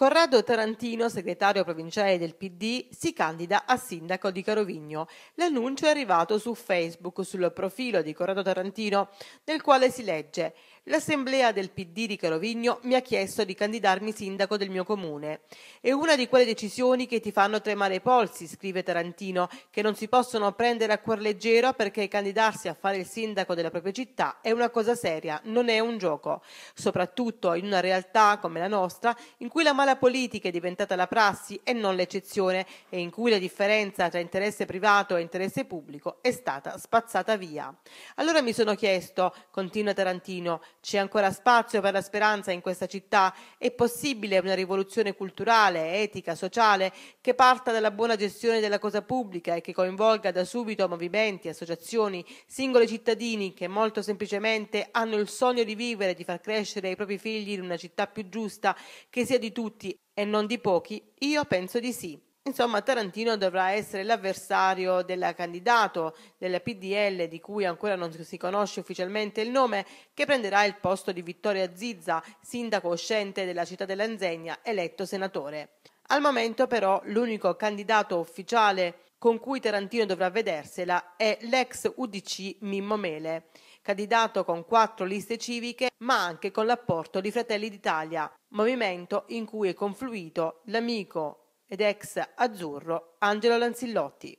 Corrado Tarantino, segretario provinciale del PD, si candida a sindaco di Carovigno. L'annuncio è arrivato su Facebook sul profilo di Corrado Tarantino, nel quale si legge L'assemblea del PD di Carovigno mi ha chiesto di candidarmi sindaco del mio comune. È una di quelle decisioni che ti fanno tremare i polsi, scrive Tarantino, che non si possono prendere a cuor leggero perché candidarsi a fare il sindaco della propria città è una cosa seria, non è un gioco, soprattutto in una realtà come la nostra in cui la mala politica è diventata la prassi e non l'eccezione e in cui la differenza tra interesse privato e interesse pubblico è stata spazzata via. Allora mi sono chiesto, continua Tarantino, c'è ancora spazio per la speranza in questa città? È possibile una rivoluzione culturale, etica, sociale che parta dalla buona gestione della cosa pubblica e che coinvolga da subito movimenti, associazioni, singoli cittadini che molto semplicemente hanno il sogno di vivere, di far crescere i propri figli in una città più giusta, che sia di tutti e non di pochi? Io penso di sì. Insomma, Tarantino dovrà essere l'avversario del candidato del PDL di cui ancora non si conosce ufficialmente il nome, che prenderà il posto di Vittorio Zizza, sindaco uscente della città dell'Anzegna, eletto senatore. Al momento però l'unico candidato ufficiale con cui Tarantino dovrà vedersela è l'ex UDC Mimmo Mele, candidato con quattro liste civiche ma anche con l'apporto di Fratelli d'Italia, movimento in cui è confluito l'amico ed ex azzurro Angelo Lanzillotti.